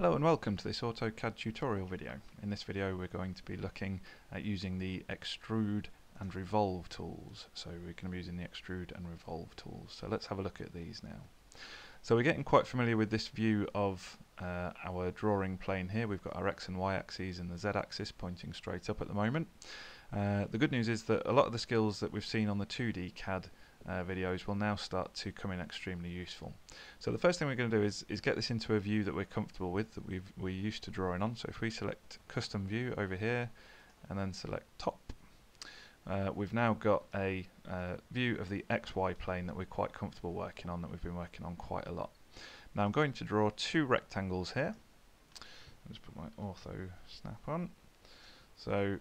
Hello and welcome to this AutoCAD tutorial video. In this video we're going to be looking at using the extrude and revolve tools. So we're going to be using the extrude and revolve tools. So let's have a look at these now. So we're getting quite familiar with this view of uh, our drawing plane here. We've got our x and y axes and the z axis pointing straight up at the moment. Uh, the good news is that a lot of the skills that we've seen on the 2D CAD uh, videos will now start to come in extremely useful. So the first thing we're going to do is, is get this into a view that we're comfortable with, that we've, we're used to drawing on. So if we select custom view over here and then select top, uh, we've now got a uh, view of the XY plane that we're quite comfortable working on, that we've been working on quite a lot. Now I'm going to draw two rectangles here. Let's put my ortho snap on. So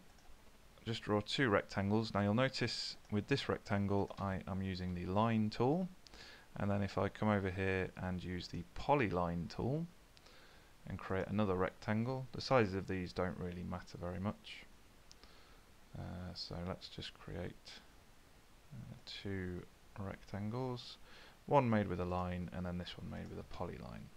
just draw two rectangles. Now you'll notice with this rectangle I am using the line tool and then if I come over here and use the polyline tool and create another rectangle, the sizes of these don't really matter very much. Uh, so let's just create uh, two rectangles, one made with a line and then this one made with a polyline.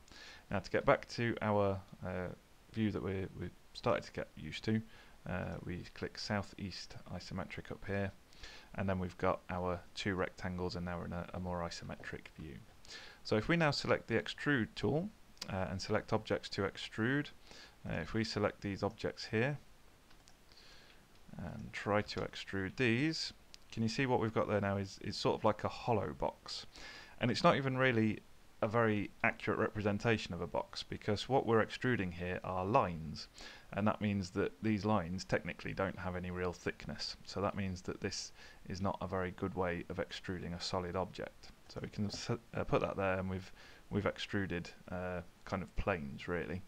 Now to get back to our uh, view that we we started to get used to, uh, we click southeast isometric up here and then we've got our two rectangles and now we're in a, a more isometric view. So if we now select the extrude tool uh, and select objects to extrude, uh, if we select these objects here and try to extrude these, can you see what we've got there now is, is sort of like a hollow box. And it's not even really a very accurate representation of a box because what we're extruding here are lines and that means that these lines technically don't have any real thickness. So that means that this is not a very good way of extruding a solid object. So we can uh, put that there and we've we've extruded uh, kind of planes really.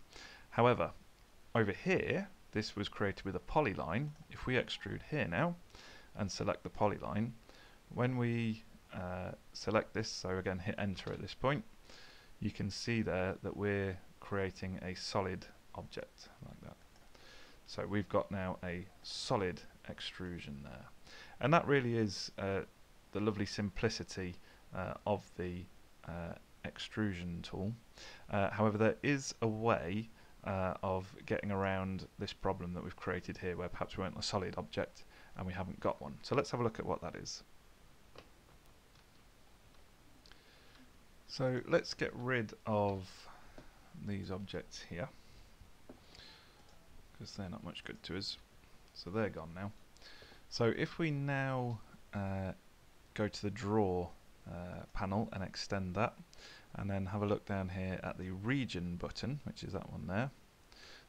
However over here this was created with a polyline. If we extrude here now and select the polyline when we uh, select this so again hit enter at this point you can see there that we're creating a solid object like. So we've got now a solid extrusion there. And that really is uh, the lovely simplicity uh, of the uh, extrusion tool. Uh, however, there is a way uh, of getting around this problem that we've created here where perhaps we want a solid object and we haven't got one. So let's have a look at what that is. So let's get rid of these objects here because they're not much good to us. So they're gone now. So if we now uh, go to the draw uh, panel and extend that and then have a look down here at the region button which is that one there.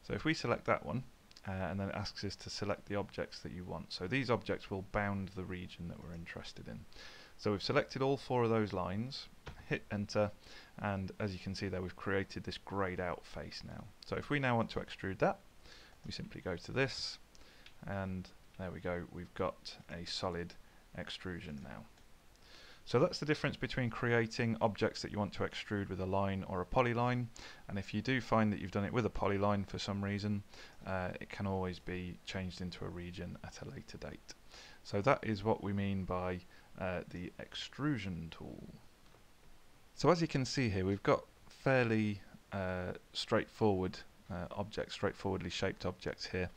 So if we select that one uh, and then it asks us to select the objects that you want. So these objects will bound the region that we're interested in. So we've selected all four of those lines, hit enter, and as you can see there we've created this grayed out face now. So if we now want to extrude that, we simply go to this, and there we go, we've got a solid extrusion now. So that's the difference between creating objects that you want to extrude with a line or a polyline and if you do find that you've done it with a polyline for some reason uh, it can always be changed into a region at a later date. So that is what we mean by uh, the extrusion tool. So as you can see here we've got fairly uh, straightforward uh, objects, straightforwardly shaped objects here.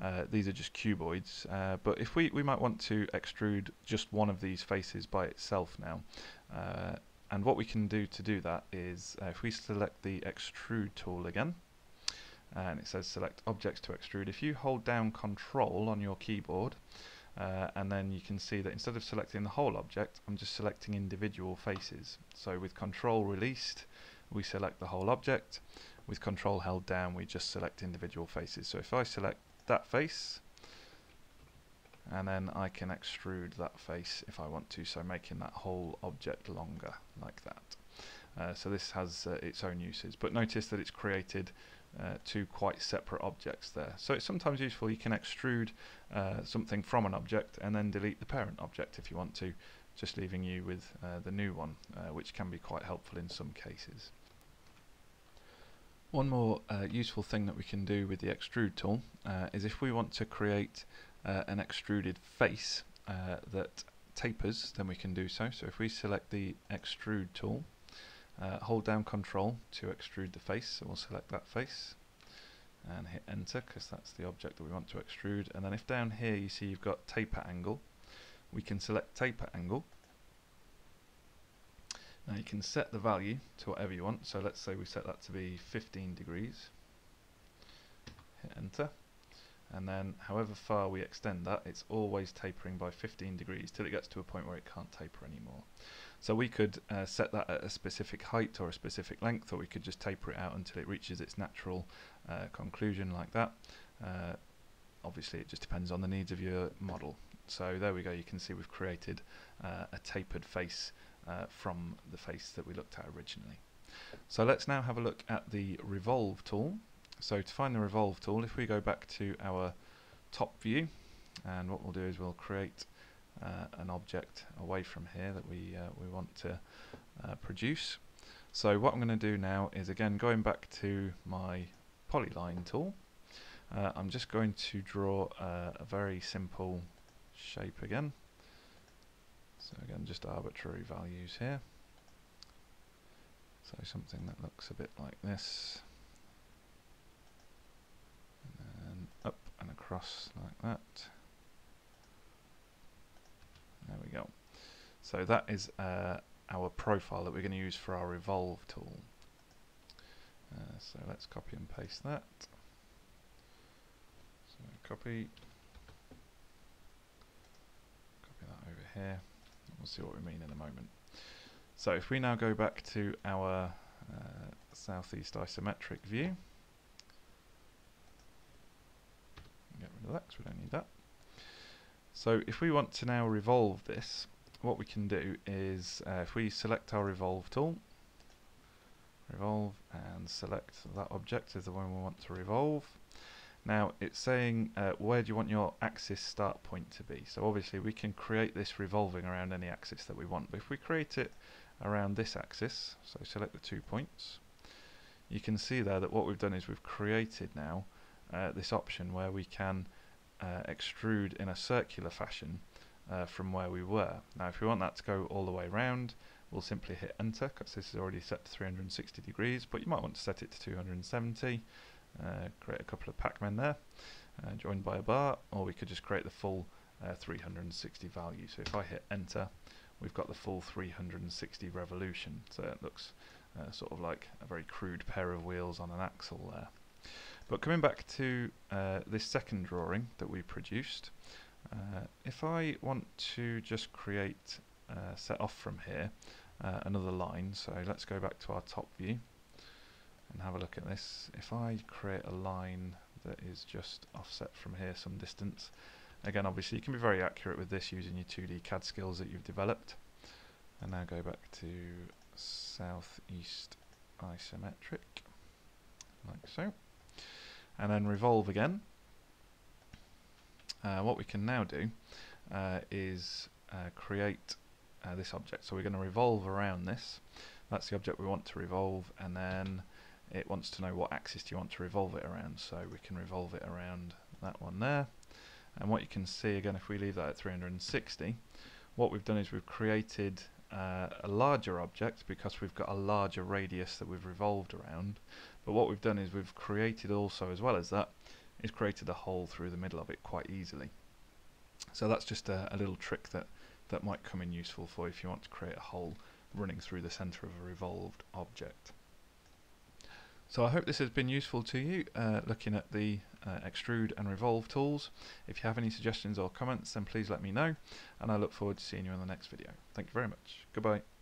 Uh, these are just cuboids, uh, but if we, we might want to extrude just one of these faces by itself now, uh, and what we can do to do that is uh, if we select the extrude tool again, and it says select objects to extrude, if you hold down control on your keyboard, uh, and then you can see that instead of selecting the whole object I'm just selecting individual faces so with control released we select the whole object with control held down we just select individual faces so if I select that face and then I can extrude that face if I want to so making that whole object longer like that uh, so this has uh, its own uses but notice that it's created uh, two quite separate objects there. So it's sometimes useful you can extrude uh, something from an object and then delete the parent object if you want to, just leaving you with uh, the new one, uh, which can be quite helpful in some cases. One more uh, useful thing that we can do with the extrude tool uh, is if we want to create an extruded face that tapers, then we can do so. So if we select the extrude tool, uh, hold down control to extrude the face, so we'll select that face and hit enter because that's the object that we want to extrude. And then if down here you see you've got taper angle we can select taper angle now you can set the value to whatever you want. So let's say we set that to be 15 degrees. Hit enter. And then however far we extend that it's always tapering by 15 degrees till it gets to a point where it can't taper anymore. So we could uh, set that at a specific height or a specific length or we could just taper it out until it reaches its natural uh, conclusion like that. Uh, obviously it just depends on the needs of your model. So there we go. You can see we've created uh, a tapered face uh, from the face that we looked at originally so let's now have a look at the revolve tool so to find the revolve tool, if we go back to our top view, and what we'll do is we'll create uh, an object away from here that we uh, we want to uh, produce. So what I'm going to do now is again going back to my polyline tool. Uh, I'm just going to draw uh, a very simple shape again. So again, just arbitrary values here. So something that looks a bit like this. And up and across like that. There we go. So that is uh, our profile that we're going to use for our revolve tool. Uh, so let's copy and paste that. So copy, copy that over here. We'll see what we mean in a moment. So if we now go back to our uh, southeast isometric view, get rid of that because we don't need that. So if we want to now revolve this, what we can do is uh, if we select our revolve tool, revolve and select that object as the one we want to revolve. Now it's saying uh, where do you want your axis start point to be. So obviously we can create this revolving around any axis that we want. But if we create it around this axis, so select the two points, you can see there that what we've done is we've created now uh, this option where we can uh, extrude in a circular fashion uh, from where we were. Now if we want that to go all the way around we'll simply hit enter because this is already set to 360 degrees but you might want to set it to 270 uh, create a couple of Pac-Men there uh, joined by a bar or we could just create the full 360 value. So if I hit enter we've got the full 360 revolution. So it looks sort of like a very crude pair of wheels on an axle there. But coming back to uh, this second drawing that we produced, uh, if I want to just create, uh, set off from here, uh, another line, so let's go back to our top view and have a look at this. If I create a line that is just offset from here some distance, again obviously you can be very accurate with this using your 2D CAD skills that you've developed. And now go back to southeast isometric, like so and then revolve again. Uh, what we can now do uh, is uh, create uh, this object. So we're going to revolve around this. That's the object we want to revolve, and then it wants to know what axis do you want to revolve it around. So we can revolve it around that one there. And what you can see, again, if we leave that at 360, what we've done is we've created uh, a larger object because we've got a larger radius that we've revolved around but what we've done is we've created also as well as that is created a hole through the middle of it quite easily so that's just a, a little trick that that might come in useful for if you want to create a hole running through the center of a revolved object so I hope this has been useful to you uh, looking at the uh, extrude and revolve tools. If you have any suggestions or comments then please let me know and I look forward to seeing you in the next video. Thank you very much. Goodbye.